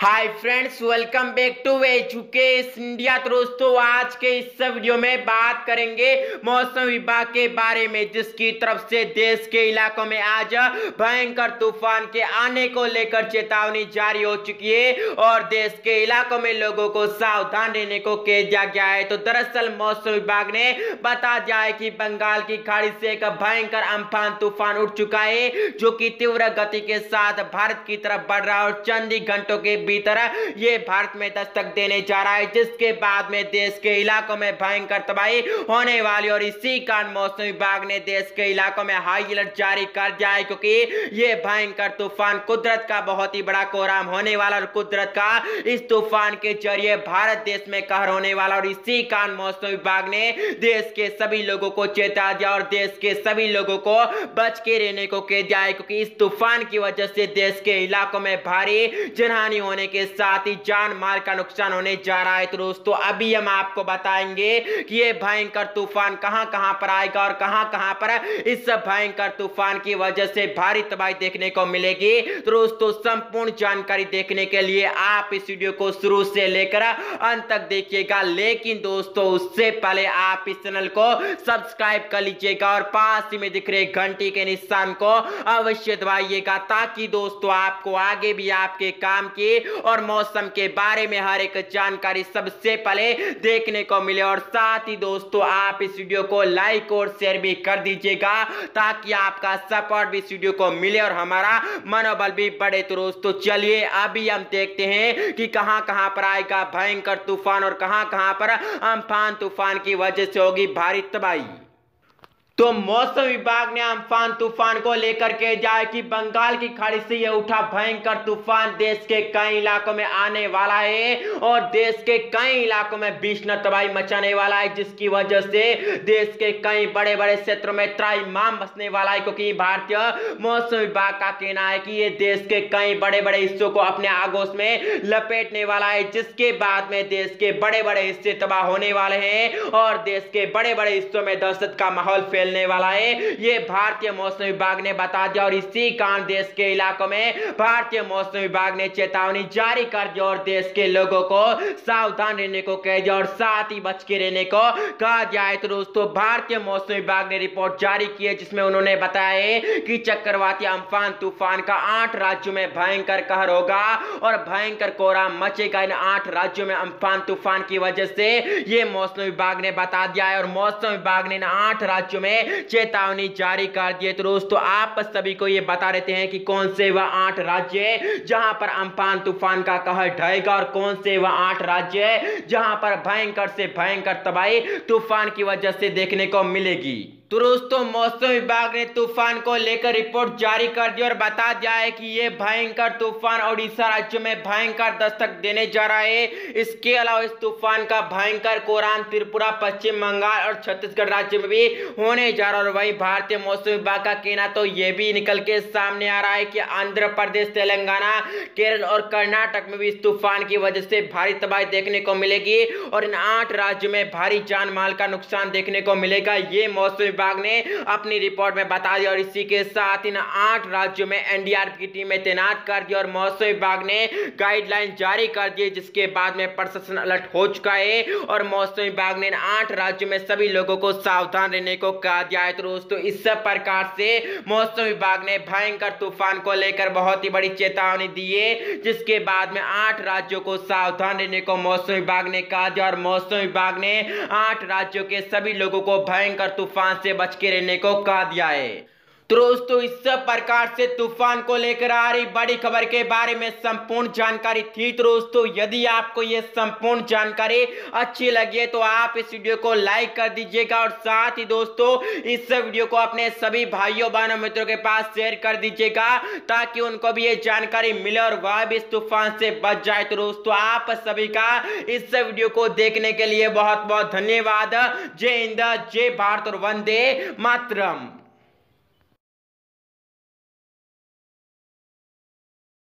Hi friends welcome back to एजुकेश India तो दोस्तों, आज के इस वीडियो में बात करेंगे मौसम विभाग के बारे में, जिसकी तरफ़ से देश के इलाकों में आज भयंकर तूफ़ान के आने को लेकर चेतावनी जारी हो चुकी है और देश के इलाकों में लोगों को सावधान रहने को कह दिया गया है। तो दरअसल मौसम विभाग ने बता दिया है कि बंगाल की खाड़ी से एक भयंकर अम्फान तूफ़ान उठ चुका है, जो की तीव्र गति के साथ भारत की तरफ़ बढ़ रहा है और चंद घंटों के भीतर ये भारत में दस्तक देने जा रहा है, जिसके बाद में देश के इलाकों में भयंकर तबाही होने वाली और इसी कारण मौसम विभाग ने देश के इलाकों में हाई अलर्ट जारी कर दिया है, क्योंकि ये भयंकर तूफ़ान कुदरत का बहुत ही बड़ा कोराम होने वाला और कुदरत का इस तूफ़ान के ज़रिए भारत देश में कहर होने वाला और इसी कारण मौसम विभाग ने देश के सभी लोगों को चेता दिया और देश के सभी लोगों को बच के रहने को कह दिया है, क्योंकि इस तूफ़ान की वजह से देश के इलाकों में भारी जनहानि होने होने के साथ ही जान माल का नुकसान होने जा रहा है। तो दोस्तों, अभी हम आपको बताएँगे कि ये भयंकर तूफ़ान कहाँ कहाँ पर आएगा और कहाँ कहाँ पर इस भयंकर तूफ़ान की वजह से भारी तबाही देखने को मिलेगी। तो दोस्तों, संपूर्ण जानकारी देखने के लिए आप इस वीडियो को शुरू से लेकर अंत तक देखिएगा। लेकिन दोस्तों, उससे पहले आप इस चैनल को सब्सक्राइब कर लीजिएगा और पास ही में दिख रहे घंटी के निशान को अवश्य दबाइएगा ताकि दोस्तों, आपको आगे भी आपके काम की और मौसम के बारे में हर एक जानकारी सबसे पहले देखने को मिले। और साथ ही दोस्तों, आप इस वीडियो को लाइक और शेयर भी कर दीजिएगा ताकि आपका सपोर्ट भी इस वीडियो को मिले और हमारा मनोबल भी बढ़े। तो दोस्तों, चलिए अभी हम देखते हैं कि कहाँ कहाँ पर आएगा भयंकर तूफ़ान और कहाँ कहाँ पर अम्फान तूफ़ान की वजह से होगी भारी तबाही। तो मौसम विभाग ने अम्फान तूफ़ान को लेकर के जाए कि बंगाल की खाड़ी से यह उठा भयंकर तूफ़ान देश के कई इलाकों में आने वाला है और देश के कई इलाकों में भीषण तबाही मचाने वाला है, जिसकी वजह से देश के कई बड़े बड़े क्षेत्रों में त्राईमाम बसने वाला है, क्योंकि भारतीय मौसम विभाग का कहना है कि ये देश के कई बड़े बड़े हिस्सों को अपने आगोश में लपेटने वाला है, जिसके बाद में देश के बड़े बड़े हिस्से तबाह होने वाले हैं और देश के बड़े बड़े हिस्सों में दहशत का माहौल फैल मिलने वाला है। ये भारतीय मौसम विभाग ने बता दिया और इसी कारण देश के इलाकों में भारतीय मौसम विभाग ने चेतावनी जारी कर दी और देश के लोगों को सावधान रहने को कह दिया और साथ ही बच के रहने को कहा जाए तो दोस्तों, भारतीय मौसम विभाग ने रिपोर्ट जारी की है, जिसमें उन्होंने बताया है कि चक्रवाती अम्फान तूफ़ान का आठ राज्यों में भयंकर कहर होगा और भयंकर कोहरा मचेगा। इन आठ राज्यों में अम्फान तूफ़ान की वजह से ये मौसम विभाग ने बता दिया है और मौसम विभाग ने इन आठ राज्यों में चेतावनी जारी कर दिए। तो दोस्तों, आप सभी को ये बता देते हैं कि कौन से वह आठ राज्य जहाँ पर अम्फान तूफ़ान का कहर ढहेगा और कौन से वह आठ राज्य जहाँ पर भयंकर से भयंकर तबाही तूफ़ान की वजह से देखने को मिलेगी। तो दोस्तों मौसम विभाग ने तूफ़ान को लेकर रिपोर्ट जारी कर दी और बता दिया है कि ये भयंकर तूफ़ान ओडिशा राज्य में भयंकर दस्तक देने जा रहा है। इसके अलावा इस तूफ़ान का भयंकर कोरान त्रिपुरा, पश्चिम बंगाल और छत्तीसगढ़ राज्य में भी होने जा रहा है और वही भारतीय मौसम विभाग का कहना तो ये भी निकल के सामने आ रहा है कि आंध्र प्रदेश, तेलंगाना, केरल और कर्नाटक में भी इस तूफ़ान की वजह से भारी तबाही देखने को मिलेगी और इन आठ राज्यों में भारी जान माल का नुकसान देखने को मिलेगा। ये मौसम विभाग ने अपनी रिपोर्ट में बता दिया और इसी के साथ इन आठ राज्यों में एनडीआरएफ की टीमें तैनात कर दी और मौसम विभाग ने गाइडलाइन जारी कर दी, जिसके बाद में प्रशासन अलर्ट हो चुका है और मौसम विभाग ने आठ राज्यों में सभी लोगों को सावधान रहने को कहा दिया है। तो दोस्तों, इस प्रकार से मौसम विभाग ने भयंकर तूफ़ान को लेकर बहुत ही बड़ी चेतावनी दी है, जिसके बाद में आठ राज्यों को सावधान रहने को मौसम विभाग ने कहा दिया और मौसम विभाग ने आठ राज्यों के सभी लोगों को भयंकर तूफ़ान से बच के रहने को कहा दिया है। तो दोस्तों इस प्रकार से तूफ़ान को लेकर आ रही बड़ी खबर के बारे में संपूर्ण जानकारी थी तो दोस्तों। यदि आपको ये संपूर्ण जानकारी अच्छी लगी है तो आप इस वीडियो को लाइक कर दीजिएगा और साथ ही दोस्तों, इस वीडियो को अपने सभी भाइयों बहनों मित्रों के पास शेयर कर दीजिएगा, ताकि उनको भी ये जानकारी मिले और वह भी इस तूफ़ान से बच जाए। तो दोस्तों, आप सभी का इस वीडियो को देखने के लिए बहुत बहुत धन्यवाद। जय हिंद, जय भारत और वंदे मातरम।